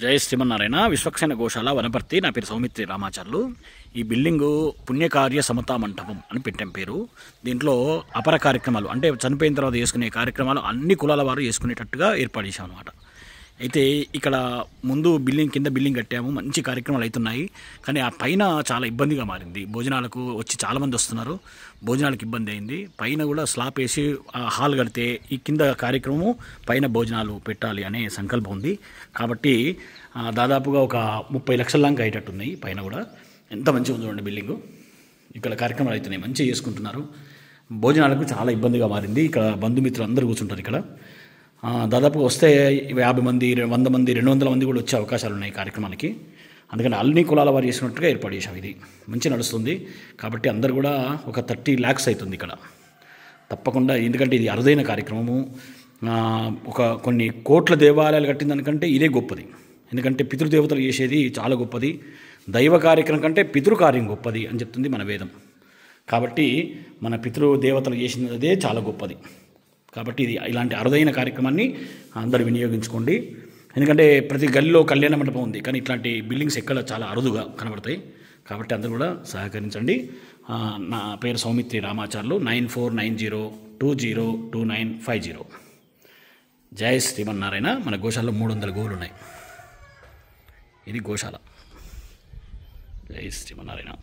జై శ్రీమన్నారాయణ విశ్వక్సేన గోశాల వనపర్తి నా పేరు సౌమిత్రి రామాచార్యులు. ఈ బిల్డింగు పుణ్యకార్య సమతా మంటపం అని పెట్టాం పేరు. దీంట్లో అపర కార్యక్రమాలు అంటే చనిపోయిన తర్వాత చేసుకునే కార్యక్రమాలు అన్ని కులాల వారు చేసుకునేటట్టుగా ఏర్పాటు చేశాం అనమాట అయితే ఇక్కడ ముందు బిల్డింగ్ కింద బిల్డింగ్ కట్టాము మంచి కార్యక్రమాలు అవుతున్నాయి. కానీ ఆ పైన చాలా ఇబ్బందిగా మారింది. భోజనాలకు వచ్చి చాలామంది వస్తున్నారు. భోజనాలకు ఇబ్బంది అయింది. పైన కూడా స్లాబ్ వేసి హాల్ కడితే ఈ కింద కార్యక్రమం పైన భోజనాలు పెట్టాలి అనే సంకల్పం ఉంది. కాబట్టి దాదాపుగా ఒక ముప్పై లక్షల దాకా అయ్యేటట్టున్నాయి పైన కూడా. ఎంత మంచిగా ఉంది చూడండి బిల్డింగు. ఇక్కడ కార్యక్రమాలు అవుతున్నాయి. మంచిగా చేసుకుంటున్నారు. భోజనాలకు చాలా ఇబ్బందిగా మారింది. ఇక్కడ బంధుమిత్రులు అందరూ కూర్చుంటారు ఇక్కడ. దాదాపు దాదాపుగా వస్తే యాభై మంది వంద మంది రెండు వందల మంది కూడా వచ్చే అవకాశాలు ఉన్నాయి కార్యక్రమానికి. అందుకని అన్ని కులాల వారు చేసినట్టుగా ఏర్పాటు చేశాం ఇది. మంచి నడుస్తుంది. కాబట్టి అందరు కూడా ఒక థర్టీ ల్యాక్స్ అవుతుంది ఇక్కడ. తప్పకుండా ఎందుకంటే ఇది అరుదైన కార్యక్రమము. ఒక కొన్ని కోట్ల దేవాలయాలు కట్టిన దానికంటే ఇదే గొప్పది. ఎందుకంటే పితృదేవతలు చేసేది చాలా గొప్పది. దైవ కార్యక్రమం కంటే పితృకార్యం గొప్పది అని చెప్తుంది మన వేదం. కాబట్టి మన పితృదేవతలు చేసినదే చాలా గొప్పది. కాబట్టి ఇది ఇలాంటి అరుదైన కార్యక్రమాన్ని అందరూ వినియోగించుకోండి. ఎందుకంటే ప్రతి గల్లీలో కళ్యాణ మండపం ఉంది కానీ ఇట్లాంటి బిల్డింగ్స్ ఎక్కడ చాలా అరుదుగా కనబడతాయి. కాబట్టి అందరూ కూడా సహకరించండి. నా పేరు Soumitri Ramacharlu nine four nine zero two zero two nine five zero. జై శ్రీమన్నారాయణ. మన గోశాలలో మూడు వందల గోవులు ఉన్నాయి ఇది గోశాల. జై శ్రీమన్నారాయణ.